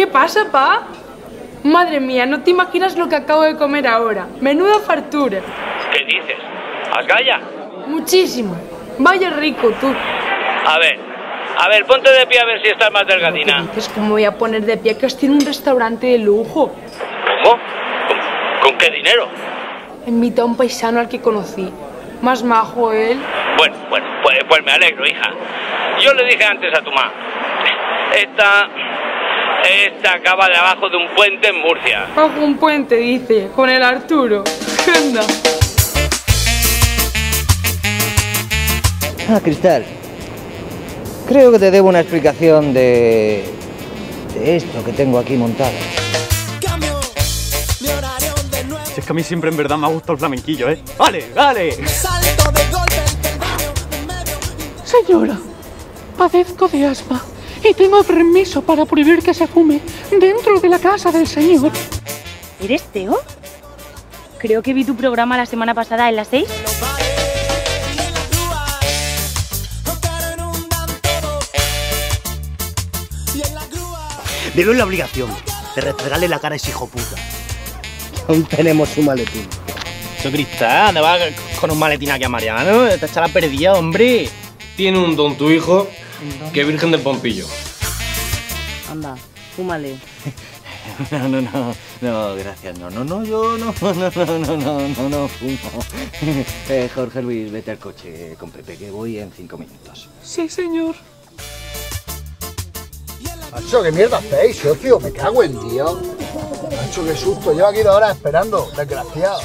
¿Qué pasa, pa? Madre mía, no te imaginas lo que acabo de comer ahora. Menuda fartura. ¿Qué dices? ¿Has galla? Muchísimo. Vaya rico tú. A ver, a ver, ponte de pie a ver si estás más ¿Qué delgadina. dices? ¿Cómo voy a poner de pie que os tiene un restaurante de lujo? ¿Cómo? ¿Con, con qué dinero? Invita a un paisano al que conocí. Más majo él. Bueno, bueno, pues, pues me alegro, hija. Yo le dije antes a tu mamá, esta, esta acaba debajo de un puente en Murcia. Bajo un puente, dice, con el Arturo. Anda. Ah, Cristal. Creo que te debo una explicación de... de esto que tengo aquí montado. Cambio mi horario de nuevo. Si es que a mí siempre en verdad me ha gustado el flamenquillo, ¿eh? ¡Vale, vale! Salto de golpe el peldaño en medio. Señora, padezco de asma y tengo permiso para prohibir que se fume dentro de la casa del señor. ¿Eres Teo? Creo que vi tu programa la semana pasada en las 6. Los bares y en las grúas. Los caras inundan todo. Y en las grúas. Me veo en la obligación de restregarle la cara a ese hijo puta. Aún tenemos su maletín. Eso, Cristal, ¿dónde vas con un maletín aquí a Mariano? Te echa la perdida, hombre. Tiene un don tu hijo que Virgen del Pompillo. Anda, fúmale. No, no, no, no, gracias, no, no, no, yo no, no, no, no, no, no, no fumo. Eh, Jorge Luis, vete al coche con Pepe, que voy en cinco minutos. Sí, señor. Macho, ¿qué mierda hacéis, socio? Me cago en Dios. Macho, qué susto. Llevo aquí dos horas esperando, desgraciado.